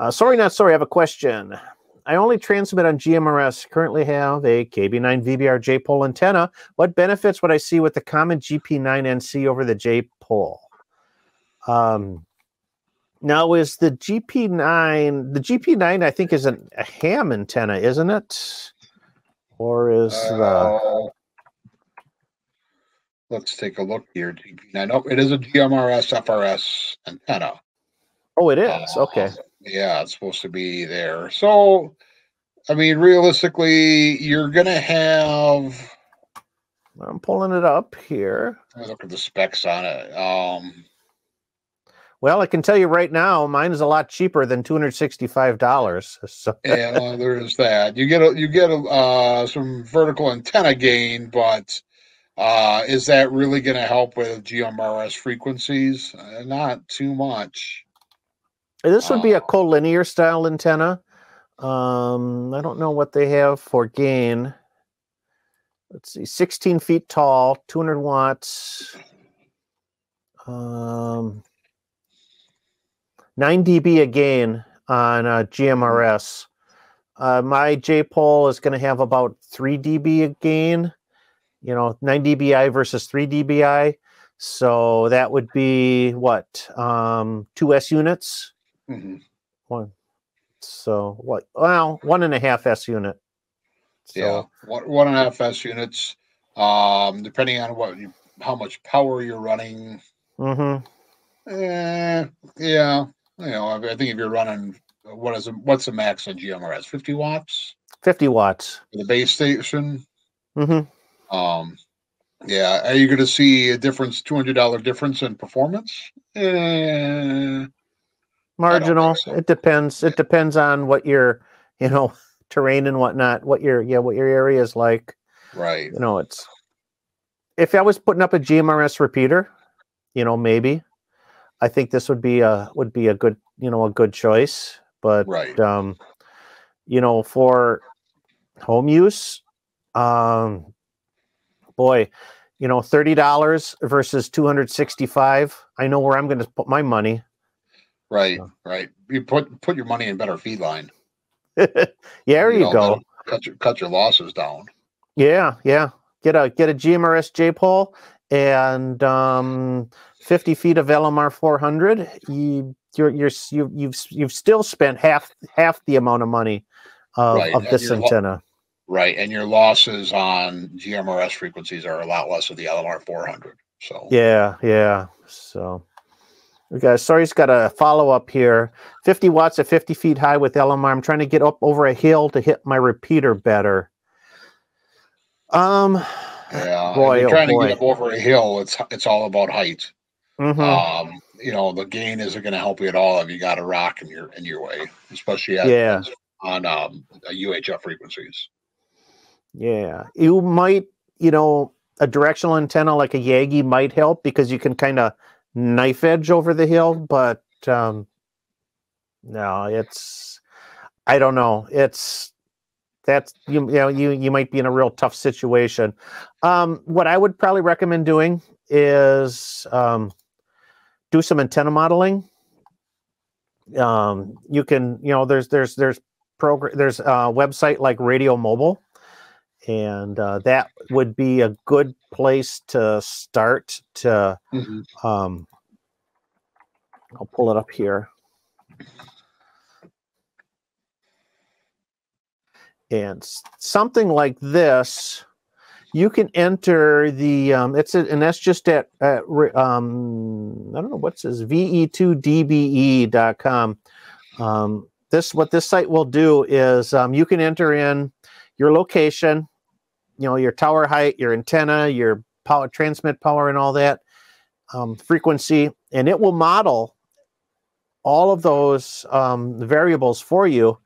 Uh, sorry, not sorry. I have a question. I only transmit on GMRS. Currently have a KB9 VBR J pole antenna. What benefits would I see with the common GP9 NC over the J pole? Um, now is the GP9 the GP9 I think is an, a ham antenna, isn't it? Or is the Uh, let's take a look here. GP9. Nope, it is a GMRS FRS antenna. oh it is okay. Uh, yeah, it's supposed to be there. So, I mean, realistically, you're gonna have. I'm pulling it up here. Look at the specs on it. Um, Well, I can tell you right now, mine is a lot cheaper than two hundred sixty-five dollars. So yeah, well, there is that. You get a, you get a, uh, some vertical antenna gain, but uh, is that really going to help with GMRS frequencies? Uh, not too much. This would be a Oh. collinear style antenna. Um, I don't know what they have for gain. Let's see, sixteen feet tall, two hundred watts. Um, nine dB a gain on uh, GMRS. Uh, my J pole is going to have about three dB a gain. You know, nine dBi versus three dBi. So that would be what um, two S units. Mhm. One. So what? Well, one and a half S unit. So, Yeah, one, one and a half S units. Um, depending on what you, how much power you're running. Mm-hmm. Eh, yeah, you know, I, I think if you're running, what is the, what's the max on GMRS? Fifty watts Fifty watts. the base station. Mm-hmm. Um, yeah, are you going to see a difference, two hundred dollar difference in performance? Eh, Marginal. so. It depends. It depends on what your, you know, terrain and whatnot. What your yeah, what your area is like. right. You know, it's. If I was putting up a GMRS repeater, you know, maybe, I think this would be a would be a good you know a good choice. But Right. um, you know, for home use, um, boy, you know, thirty dollars versus two hundred sixty-five. I know where I'm going to put my money. Right. So. Right. You put put your money in better feed line. yeah, there you, know, go. Cut your cut your losses down. Yeah, yeah. Get a get a GMRS J pole and um, fifty feet of LMR four hundred. You you're you're s- you you've you've still spent half half the amount of money of, Right, of this you're lo- antenna. Right. And your losses on GMRS frequencies are a lot less of the LMR 400. So Yeah, yeah. So, we got sorry's got a follow up here. 50 watts at 50 feet high with LMR. I'm trying to get up over a hill to hit my repeater better. Um, yeah, Boy, you're oh trying to get up over a hill, it's it's all about height. mhm. Um, you know, the gain isn't going to help you at all if you got a rock in your in your way, especially at, Yeah. on um, UHF frequencies. yeah. You might, you know, a directional antenna like a Yagi might help because you can kind of knife edge over the hill, but um, no, it's, I don't know. It's, that's you, you know you you might be in a real tough situation. Um, what I would probably recommend doing is um, do some antenna modeling. Um, you can you know there's there's there's program there's a website like Radio Mobile, and uh, that would be a good place to start to. Um, I'll pull it up here. And something like this, you can enter the, um, it's, a, and that's just at, at um, I don't know, what's this, E ve2dbe.com. Um, this, what this site will do is um, you can enter in your location, you know, your tower height, your antenna, your power, transmit power, and all that, um, frequency, and it will model all of those um, variables for you.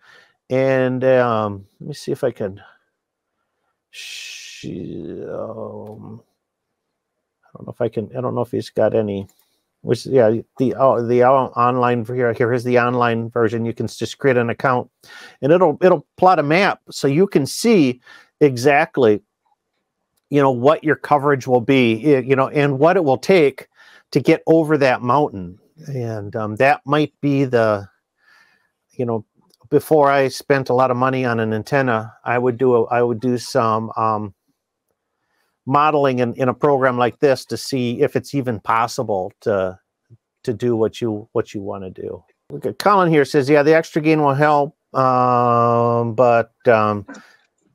And um, let me see if I can. Um, I don't know if I can. I don't know if he's got any. Which yeah, the oh, the online here. Here's the online version. You can just create an account, and it'll it'll plot a map so you can see exactly, you know, what your coverage will be. You know, and what it will take to get over that mountain and um, that might be the you know, before I spent a lot of money on an antenna, I would do a, I would do some um, modeling in, in a program like this to see if it's even possible to to do what you what you want to do. Okay, Colin here says, yeah, the extra gain will help, um, but um,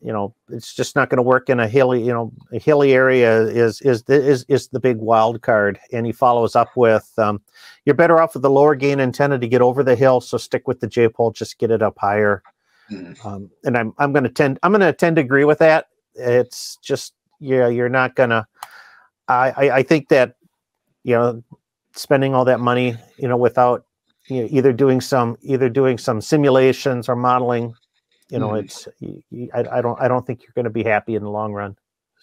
you know, it's just not going to work in a hilly, you know, a hilly area is is the, is is the big wild card. And he follows up with, um, you're better off with the lower gain antenna to get over the hill. So stick with the J pole, just get it up higher. Mm. Um, and I'm I'm going to tend I'm going to tend to agree with that. It's just yeah, you're not gonna. I, I, I think that you know spending all that money, you know, without you know, either doing some either doing some simulations or modeling, you know, mm. it's I, I don't I don't think you're going to be happy in the long run.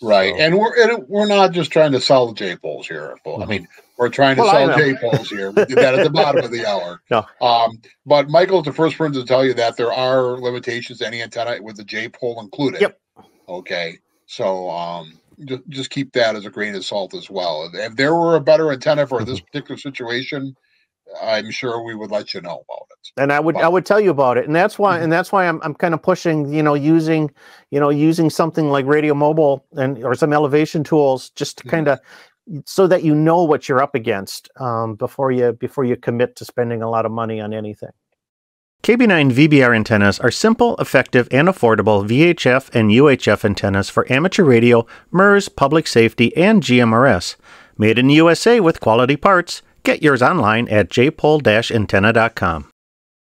Right, so. and we're and we're not just trying to sell the J poles here. I mm-hmm. mean, we're trying to well, sell J poles here. We did that at the bottom of the hour. No, um, but Michael's the first person to tell you that there are limitations to any antenna with the J pole included. Yep. Okay, so um, just, just keep that as a grain of salt as well. If there were a better antenna for this mm-hmm. particular situation, I'm sure we would let you know about it. And I would but, I would tell you about it. And that's why mm-hmm. and that's why I'm I'm kind of pushing, you know, using, you know, using something like radio mobile and or some elevation tools just to kind of mm-hmm. so that you know what you're up against um, before you before you commit to spending a lot of money on anything. KB9 VBR antennas are simple, effective, and affordable VHF and UHF antennas for amateur radio, MURS, public safety, and GMRS. Made in the USA with quality parts. Get yours online at jpole-antenna.com.